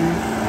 you.